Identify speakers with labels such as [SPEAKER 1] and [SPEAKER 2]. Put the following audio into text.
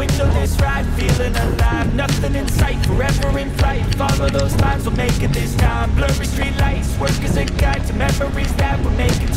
[SPEAKER 1] window, this ride, feeling alive. Nothing in sight, forever in flight. Follow those lines, we'll make it this time. Blurry street lights, work as a guide To memories that we're make